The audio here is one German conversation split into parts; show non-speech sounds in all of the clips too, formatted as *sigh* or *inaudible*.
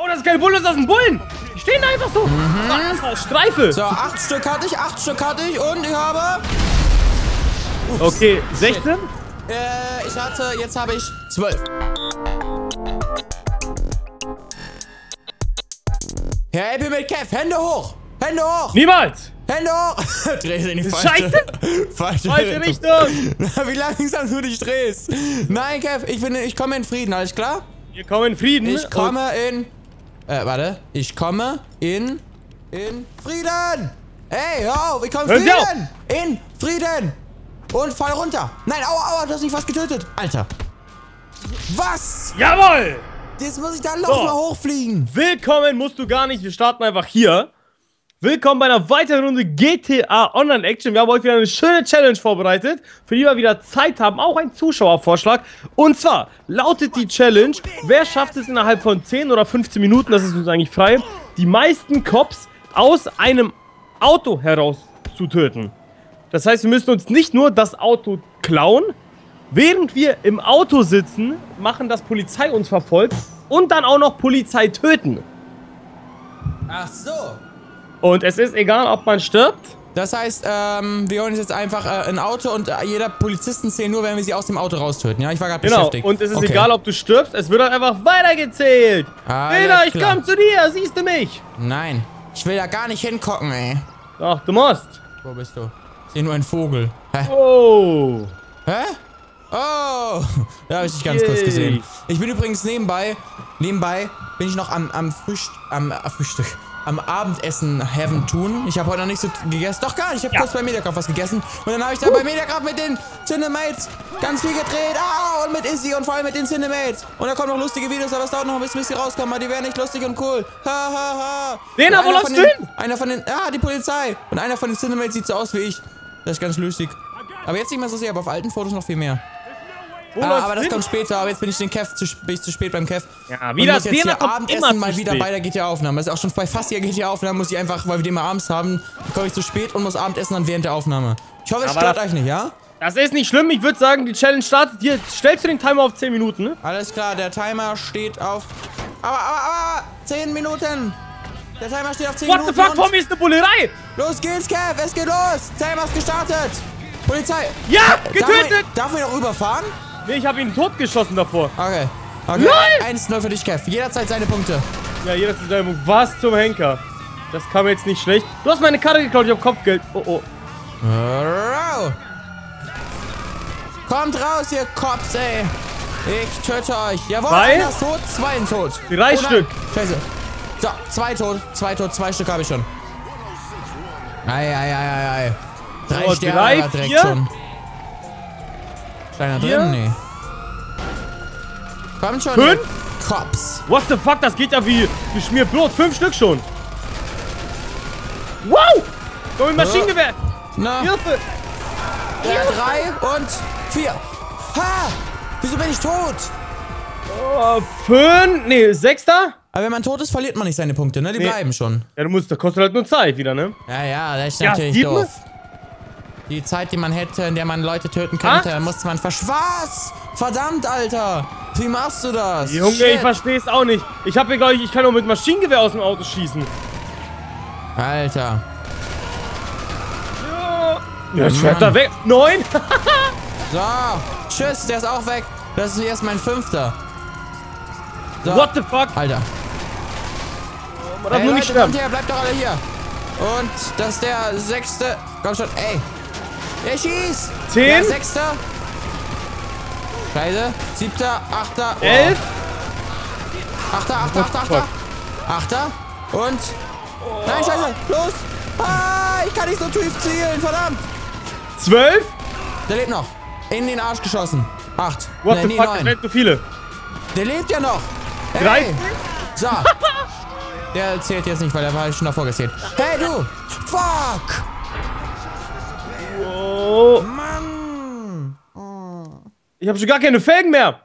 Oh, das ist keine Bulle, das ist ein Bullen. Die stehen da einfach so. Mhm. Streife. So, acht Stück hatte ich, acht Stück hatte ich und ich habe... Ups. Okay, 16? Äh, ich hatte, jetzt habe ich 12. Herr Epi mit Kev, Hände hoch! Hände hoch! Niemals! Hände hoch! *laughs* Dreh sie in die falsche, Scheiße! *laughs* falsche, falsche Richtung! *laughs* Wie langsam du dich drehst! Nein, Kev, ich, bin, ich komme in Frieden, alles klar? Wir kommen in Frieden? Ich komme in... Äh, warte. Ich komme in... In Frieden! Hey, hör auf! Ich komme in Frieden! In Frieden! Und fall runter! Nein, aua, aua, du hast mich fast getötet! Alter! Was? Jawoll! Jetzt muss ich da so. mal hochfliegen. Willkommen musst du gar nicht. Wir starten einfach hier. Willkommen bei einer weiteren Runde GTA Online Action. Wir haben heute wieder eine schöne Challenge vorbereitet, für die wir wieder Zeit haben. Auch ein Zuschauervorschlag. Und zwar lautet die Challenge, wer schafft es innerhalb von 10 oder 15 Minuten, das ist uns eigentlich frei, die meisten Cops aus einem Auto heraus zu töten. Das heißt, wir müssen uns nicht nur das Auto klauen, Während wir im Auto sitzen, machen das Polizei uns verfolgt und dann auch noch Polizei töten. Ach so. Und es ist egal, ob man stirbt. Das heißt, ähm, wir holen uns jetzt einfach äh, ein Auto und äh, jeder Polizisten zählt nur, wenn wir sie aus dem Auto raustöten. Ja, ich war gerade genau. beschäftigt. Und es ist okay. egal, ob du stirbst, es wird einfach weitergezählt. Peter, ich komm zu dir, siehst du mich? Nein, ich will da gar nicht hingucken, ey. Doch, du musst. Wo bist du? Ich sehe nur einen Vogel. Hä? Oh. Hä? Oh, *laughs* da habe ich dich ganz kurz gesehen. Ich bin übrigens nebenbei, nebenbei bin ich noch am, am Frühst, am äh, Frühstück, am Abendessen Heaven tun. Ich habe heute noch nicht so gegessen. Doch gar nicht, ich habe ja. kurz bei Mediakraft was gegessen. Und dann habe ich da uh. bei Mediakraft mit den Cinemates ganz viel gedreht. Ah, und mit Izzy und vor allem mit den Cinemates. Und da kommen noch lustige Videos, aber es dauert noch ein bisschen, bis sie rauskommen. Aber die wären nicht lustig und cool. Ha, ha, ha. Den, wo läufst du hin? Einer von den, ah, die Polizei. Und einer von den Cinemates sieht so aus wie ich. Das ist ganz lustig. Aber jetzt nicht mehr so sehr, aber auf alten Fotos noch viel mehr. Ah, aber das hin? kommt später, aber jetzt bin ich den Kev zu, bin ich zu spät beim Kev. Ja, wieder muss jetzt hier Abendessen mal wieder bei der GTA-Aufnahme. Das ist auch schon bei fast jeder GTA-Aufnahme muss ich einfach, weil wir den mal abends haben, komme ich zu spät und muss Abendessen dann während der Aufnahme. Ich hoffe, es stört euch nicht, ja? Das ist nicht schlimm, ich würde sagen, die Challenge startet hier. Stellst du den Timer auf 10 Minuten, ne? Alles klar, der Timer steht auf... Aber, aber, aber, 10 Minuten! Der Timer steht auf 10 What Minuten. What the fuck, vor mir ist eine Bullerei! Los geht's, Kev, es geht los! Timer ist gestartet! Polizei! Ja, getötet! Darf ich noch überfahren? Nee, ich habe ihn totgeschossen davor. Okay. Okay. Nein! 1-0 für dich, Kev. Jederzeit seine Punkte. Ja, jederzeit seine Punkte. Was zum Henker? Das kam jetzt nicht schlecht. Du hast meine Karte geklaut, ich hab Kopfgeld. Oh, oh. Kommt raus, ihr Cops, ey. Ich töte euch. Jawohl, zwei? einer ist tot, zwei sind tot. Drei oh, Stück. Scheiße. So, zwei tot, zwei tot, zwei Stück habe ich schon. Ei, ei, ei, ei, ei. Drei oh, Sterne drei, direkt vier? schon. Kleiner drin? Nee. Kommt schon. Fünf? Cops. What the fuck? Das geht ja wie geschmiert Brot. Fünf Stück schon. Wow! Komm mit Maschinengewehr. Na. Hilfe. Ja, drei und vier. Ha! Wieso bin ich tot? Oh, fünf? Nee, sechster? Aber wenn man tot ist, verliert man nicht seine Punkte, ne? Die nee. bleiben schon. Ja, du musst, das kostet halt nur Zeit wieder, ne? Ja, ja, das ist ja, natürlich doof. Die Zeit, die man hätte, in der man Leute töten könnte, Ach? musste man versch... Was? Verdammt, Alter! Wie machst du das? Junge, Shit. ich verstehe es auch nicht. Ich habe hier, glaube ich, ich kann auch mit Maschinengewehr aus dem Auto schießen. Alter. Ja. Jetzt fährt er weg. Neun! *laughs* so, tschüss, der ist auch weg. Das ist erst mein fünfter. So. What the fuck? Alter. Oh, man darf nur nicht sterben. Her, bleibt doch alle hier. Und das ist der sechste. Komm schon, ey. Der schießt. Zehn. Der sechste. Scheiße. Siebter, achter. Oh. Elf. Achter, achter, achter, achter. Achter. Und. Oh. Nein, scheiße. Los. Ah, ich kann nicht so tief zielen. Verdammt. Zwölf. Der lebt noch. In den Arsch geschossen. Acht. What nee, the fuck, das so viele. Der lebt ja noch. Hey. Drei. So. Der zählt jetzt nicht, weil der war schon davor gezählt. Hey, du! Fuck! Oh. Mann! Ich habe schon gar keine Felgen mehr.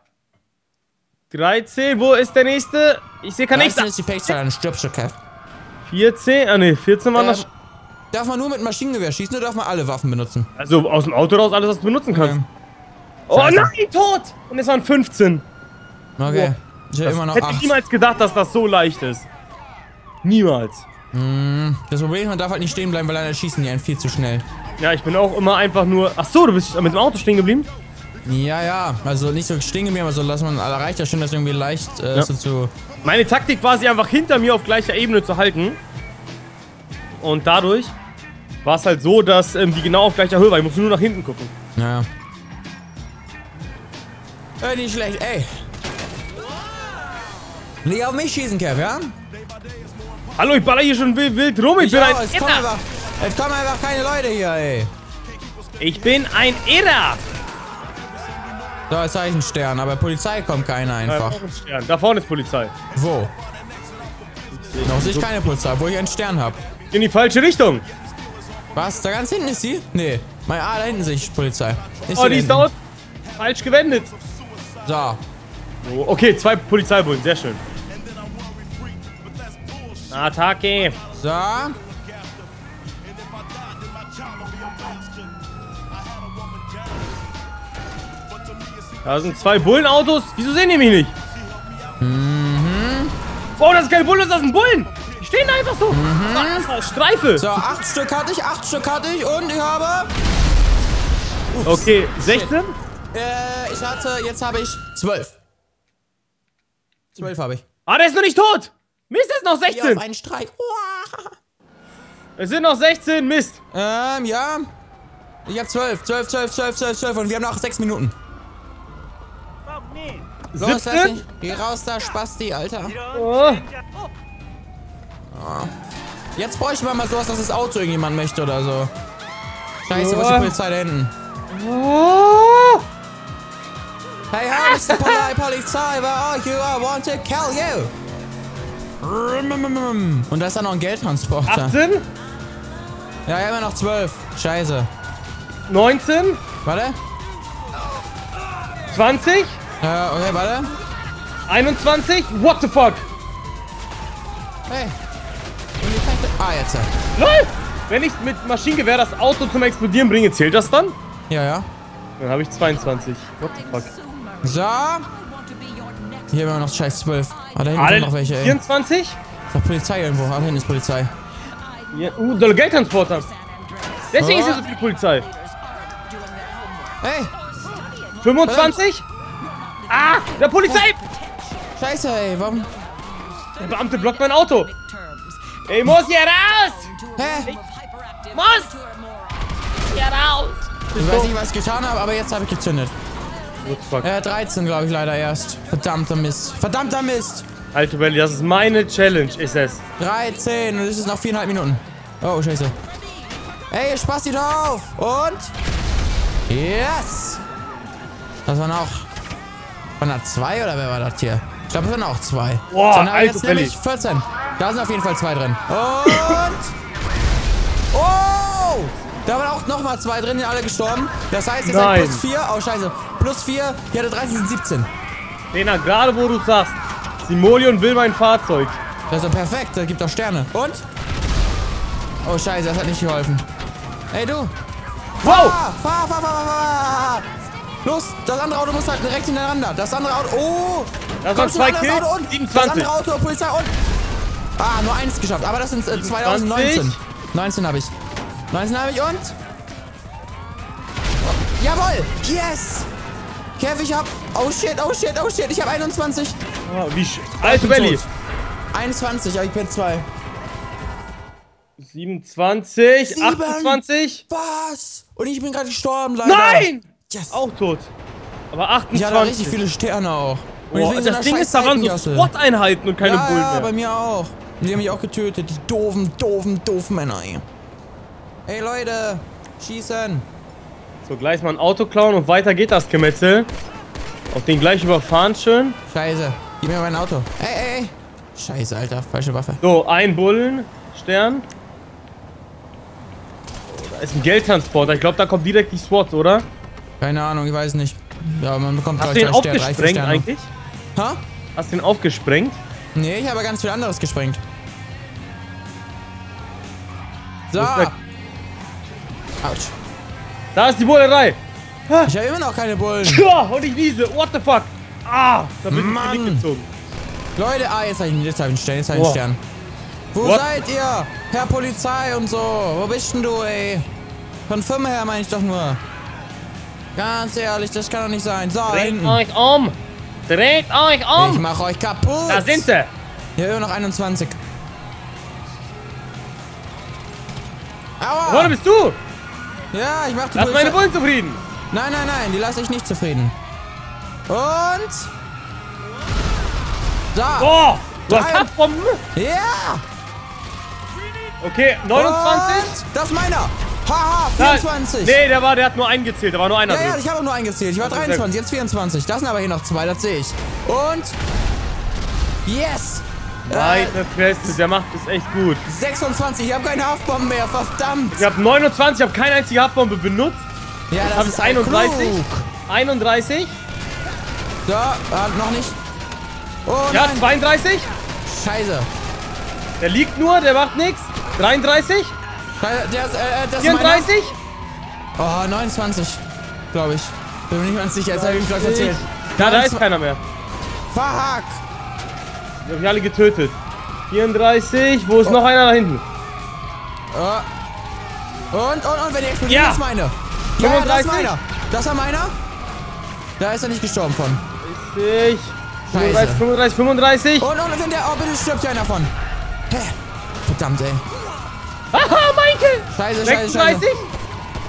13, wo ist der nächste? Ich sehe kein nichts. ist die Pechzahl, dann stirbst du, Kev. 14, ah ne, 14 waren ähm, das. Darf man nur mit Maschinengewehr schießen oder darf man alle Waffen benutzen? Also aus dem Auto raus alles, was du benutzen kannst. Okay. Oh nein, tot! Und es waren 15. Okay. Ich habe Das immer noch hätte 8. ich niemals gedacht, dass das so leicht ist. Niemals. Das Problem ist, man darf halt nicht stehen bleiben, weil dann schießen die einen viel zu schnell. Ja, ich bin auch immer einfach nur. Ach so, du bist mit dem Auto stehen geblieben? Ja, ja. Also nicht so stehen geblieben, aber so dass man erreicht ja schon, das irgendwie leicht äh, Ja. so zu. Meine Taktik war sie einfach hinter mir auf gleicher Ebene zu halten. Und dadurch war es halt so, dass ähm, die genau auf gleicher Höhe war. Ich musste nur nach hinten gucken. Naja. Äh, nicht schlecht, ey. Nicht auf mich schießen, Kev, ja? Hallo, ich baller hier schon wild, wild rum. Ich, Ich bin auch, ein es kommen, einfach, keine Leute hier, ey. Ich bin ein Irrer. So, jetzt habe ich einen Stern, aber Polizei kommt keiner einfach. Da, vorne ist Stern. da vorne ist Polizei. Wo? Noch sehe ich keine Polizei, wo ich einen Stern habe. In die falsche Richtung. Was? Da ganz hinten ist sie? Nee. Mein, ah, da hinten sehe ich Polizei. Oh, sie die ist da falsch gewendet. So. Oh, okay, zwei Polizeibullen, sehr schön. Attacke. So. Da sind zwei Bullenautos. Wieso sehen die mich nicht? Mhm. Wow, das ist kein Bullen, das ist ein Bullen. Die stehen da einfach so. Das war Streife. So, acht Stück hatte ich, acht Stück hatte ich und ich habe. Okay, 16? Äh, ich hatte, jetzt habe ich zwölf. Zwölf habe ich. Ah, der ist noch nicht tot. Mist, er ist noch Hier 16. auf einen Streik. Uah. Es sind noch 16, Mist. Ähm, ja. Ich habe zwölf, zwölf, zwölf, zwölf, zwölf, zwölf und wir haben noch sechs Minuten. Lass 17? dich. Geh raus da, Spasti, Alter. Oh. Jetzt bräuchte man mal sowas, dass das Auto irgendjemand möchte oder so. Scheiße, Ja. was ist die Polizei da hinten? Oh. Hey, hi, Mr. Poli Polizei, where are you? I want to kill you. Und da ist dann noch ein Geldtransporter. 18, Ja, immer noch zwölf. Scheiße. 19, Warte. 20, Ja, okay, warte. 21. What the fuck? Hey. Ah, jetzt. LOL! Wenn ich mit Maschinengewehr das Auto zum Explodieren bringe, zählt das dann? Ja, ja. Dann habe ich 22. What the fuck? So. Hier haben wir noch scheiß zwölf. Ah, da hinten sind noch welche, ey. 24? Ist doch Polizei irgendwo. Ah, da hinten ist Polizei. Ja, uh, der Geldtransporter. Deswegen ist Oh. hier so viel Polizei. Hey. 25? Ah, der Polizei! Scheiße, ey. Warum? Der Beamte blockt mein Auto. Ich muss hier raus! Hä? Muss! Hier raus! Ich weiß nicht, was ich getan habe, aber jetzt habe ich gezündet. What? Äh, 13, glaube ich, leider erst. Verdammter Mist. Verdammter Mist. Alter Belly, das ist meine Challenge, ist es. 13 und es ist noch viereinhalb Minuten. Oh, scheiße. Ey, Spaß die drauf. Und? Yes. Das waren auch... Waren da zwei oder wer war das hier? Ich glaube, es waren auch zwei. Boah, so, dann haben wir Alter, jetzt nämlich 14. Da sind auf jeden Fall zwei drin. Und... *laughs* Oh! Da waren auch nochmal zwei drin, die alle gestorben. Das heißt, jetzt Nein. sind plus vier. Oh, scheiße. Plus vier. Hier hatte 13 sind 17. Lena, gerade wo du sagst, Simolion will mein Fahrzeug. Das ist doch perfekt, das gibt doch Sterne. Und? Oh scheiße, das hat nicht geholfen. Ey du! Wow! Fahr, fahr, fahr, fahr, fahr, fahr! Los, das andere Auto muss halt direkt hintereinander. Das andere Auto, oh! Das waren zwei an, das Kills, Auto und 27. Das andere Auto, Polizei und... Ah, nur eins geschafft, aber das sind äh, 2019. 19 habe ich. 19 habe ich und... Oh, jawohl! Yes! Kev, ich hab... Oh shit, oh shit, oh shit, ich hab 21. Oh, wie sch Alter Belly. 21, aber ich bin 2. 27, Sieben. 28. Was? Und ich bin gerade gestorben, leider. Nein! Yes. Auch tot. Aber 28. Ich hatte auch richtig viele Sterne auch. Boah, das Ding ist, da waren so. SWAT-Einheiten und keine ja, Bullen ja, mehr. bei mir auch. Und die haben mich auch getötet. Die doofen, doofen, doofen Männer, ey. Ey, Leute. Schießen. So, gleich mal ein Auto klauen und weiter geht das Gemetzel. Auf den gleich überfahren schön. Scheiße. Gib mir mein Auto. Ey, ey, ey. Scheiße, Alter. Falsche Waffe. So, ein Bullen, Stern. Oh, da ist ein Geldtransporter. Ich glaube, da kommt direkt die SWAT, oder? Keine Ahnung, ich weiß nicht. Ja, man bekommt Hast du den aufgesprengt eigentlich? Ha? Hast du den aufgesprengt? Nee, ich habe ganz viel anderes gesprengt. So. Autsch. Da ist die Bullerei. Ich habe immer noch keine Bullen. Ja, und ich niese. What the fuck? Ah, da bin ich Mann. mitgezogen. Leute, ah, jetzt habe ich, jetzt hab ich einen Stern, jetzt habe ich einen Stern. Wo What? seid ihr? Herr Polizei und so. Wo bist denn du, ey? Von Firma her meine ich doch nur. Ganz ehrlich, das kann doch nicht sein. So, Dreht hinten. euch um! Dreht euch Ich um! mach euch kaputt. Da sind sie! Hier immer noch 21. Wo Aua! bist du? Ja, ich mach die Lass meine Polizei- Bullen zufrieden! Nein, nein, nein, die lasse ich nicht zufrieden. Und... Da! Boah! Du hast Kampfbomben? Ja! Okay, 29. Und das ist meiner! Haha, Nein. 24! Nee, der war, der hat nur eingezählt, da war nur einer Ja, ja, drin. ich habe auch nur eingezählt. Ich war Das ist 23, jetzt 24. Das sind aber hier noch zwei, das sehe ich. Und... Yes! Äh, Meine Fresse, der macht es echt gut. 26, ich habe keine Haftbomben mehr, verdammt! Ich habe 29, ich habe keine einzige Haftbombe benutzt. Ja, das hab ist ich halt 31. klug. 31. So, ah, noch nicht. Oh Ja, nein, 32. scheiße. Der liegt nur, der macht nichts. 33. Scheiße, der ist, äh, äh, das ist meiner. 34. Oh, 29, glaube ich. Bin mir nicht ganz sicher, jetzt habe ich mich gleich erzählt. Ja, da ist keiner mehr. Fuck! Die hab ich alle getötet. 34. Wo ist noch einer da hinten? Oh. Und, und, und, wenn die explodiert, Ja. ist meine. Ja, ja, das 35. ist meiner. Das war meiner? Da ist er nicht gestorben von. 30. 35, 35, 35. Und, und, wenn der, oh, bitte stirbt ja einer von. Hä? Verdammt, ey. Haha, Scheiße, scheiße, 36. scheiße.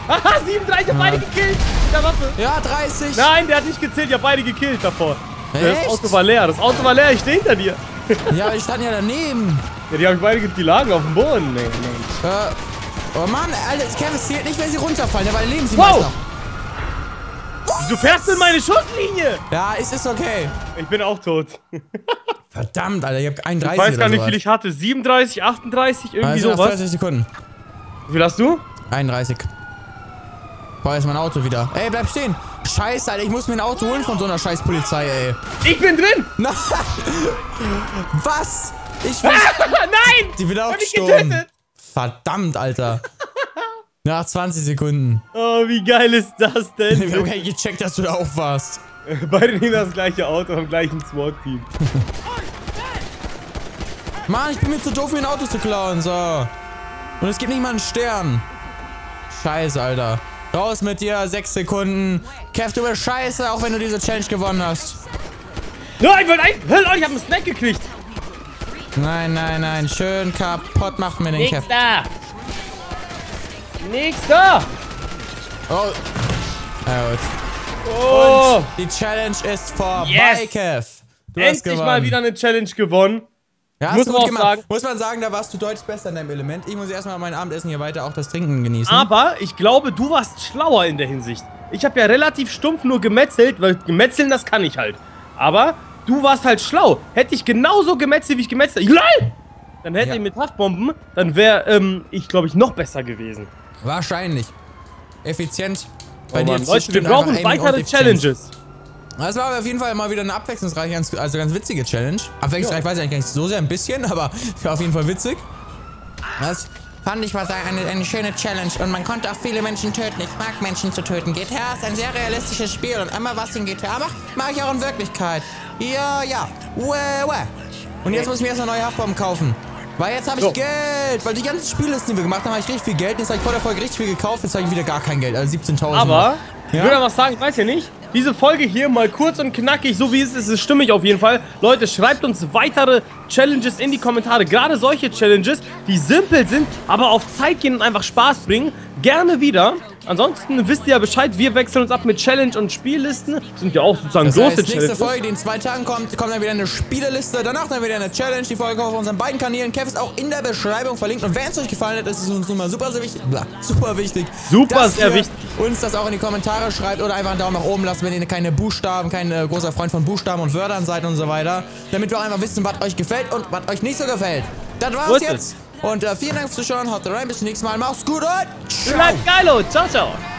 Haha, 37. Ich hab beide gekillt. Mit der Waffe. Ja, 30. Nein, der hat nicht gezählt. Ich hab beide gekillt davor. Das Echt? Auto war leer. Das Auto war leer. Ich stehe hinter dir. *laughs* Ja, die standen ja daneben. Ja, die hab ich beide ge- die lagen auf dem Boden. Nee, nee. Äh, oh Mann, Alter, Kevin, zählt nicht, wenn sie runterfallen, dabei leben sie Wow. Du fährst in meine Schusslinie. Ja, es ist okay. Ich bin auch tot. Verdammt, Alter, ich hab Ich 31 weiß gar nicht, wie viel ich hatte. 37, 38, irgendwie Also sowas. 40 Sekunden. Wie viel hast du? 31. Boah, ist mein Auto wieder. Ey, bleib stehen. Scheiße, Alter, ich muss mir ein Auto holen von so einer scheiß Polizei, ey. Ich bin drin. *laughs* Nein! Was? Ich will... *laughs* Nein. Die wird auch Hab ich gestorben. getötet. Verdammt, Alter. Nach 20 Sekunden. Oh, wie geil ist das *laughs* Wir haben denn? gar nicht gecheckt, dass du da auch warst. Beide nehmen das gleiche Auto am gleichen SWAT-Team. Mann, ich bin mir zu doof, mir ein Auto zu klauen, so. Und es gibt nicht mal einen Stern. Scheiße, Alter. Raus mit dir, 6 Sekunden. Kev, du bist scheiße, auch wenn du diese Challenge gewonnen hast. Nein, ich wollte ein... Hör, Leute, ich hab einen Snack gekriegt. Nein, nein, nein. Schön kaputt macht mir den Nix Kev. da. Nix da. Oh. Na gut. Oh. Und die Challenge ist vorbei, Yes. Kev. Du hast Endlich mal wieder eine Challenge gewonnen. Ja, Muss man sagen. Muss man sagen, da warst du deutlich besser in deinem Element. Ich muss erstmal mein Abendessen hier weiter auch das Trinken genießen. Aber ich glaube, du warst schlauer in der Hinsicht. Ich habe ja relativ stumpf nur gemetzelt, weil gemetzeln, das kann ich halt. Aber du warst halt schlau. Hätte ich genauso gemetzelt, wie ich gemetzelt habe. Dann hätte Ja. ich mit Haftbomben, dann wäre ähm, ich, glaube ich, noch besser gewesen. Wahrscheinlich. Effizient. Oh Mann, zischt Leute, wir brauchen weitere. Challenges. Das war auf jeden Fall mal wieder eine abwechslungsreiche, also ganz witzige Challenge. Abwechslungsreich weiß ich eigentlich gar nicht so sehr, ein bisschen, *laughs* aber war auf jeden Fall witzig. Das fand ich war eine, eine schöne Challenge und man konnte auch viele Menschen töten. Ich mag Menschen zu töten. GTA ist ein sehr realistisches Spiel und immer was in GTA macht, mache ich auch in Wirklichkeit. Ja, ja. Wah, wah. Und jetzt muss ich mir erstmal neue Haftbomben kaufen. Weil jetzt habe ich So. Geld. Weil die ganzen Spiellisten, die wir gemacht haben, habe ich richtig viel Geld. Jetzt habe ich vor der Folge richtig viel gekauft. Jetzt habe ich wieder gar kein Geld. Also 17.000. Aber, ich Ja? würde aber sagen, ich weiß ja nicht, diese Folge hier mal kurz und knackig, so wie es ist, ist stimmig auf jeden Fall. Leute, schreibt uns weitere Challenges in die Kommentare. Gerade solche Challenges, die simpel sind, aber auf Zeit gehen und einfach Spaß bringen. Gerne wieder. Ansonsten wisst ihr ja Bescheid, wir wechseln uns ab mit Challenge und Spiellisten. Sind ja auch sozusagen Das große heißt, nächste Challenges. Folge, die in zwei Tagen kommt, kommt dann wieder eine Spieleliste. Danach dann wieder eine Challenge. Die Folge auf unseren beiden Kanälen. Kev ist auch in der Beschreibung verlinkt. Und wenn es euch gefallen hat, ist es uns nun mal super, sehr wichtig. Bla, super wichtig. Super, sehr wichtig. Uns das auch in die Kommentare schreibt oder einfach einen Daumen nach oben lasst, wenn ihr keine Buchstaben, kein äh, großer Freund von Buchstaben und Wörtern seid und so weiter. Damit wir auch einfach wissen, was euch gefällt und was euch nicht so gefällt. Das war's ist jetzt. Und äh, vielen Dank fürs Zuschauen. Haut rein. Bis zum nächsten Mal. Macht's gut und ciao. Bleibt geilo. Ciao, ciao.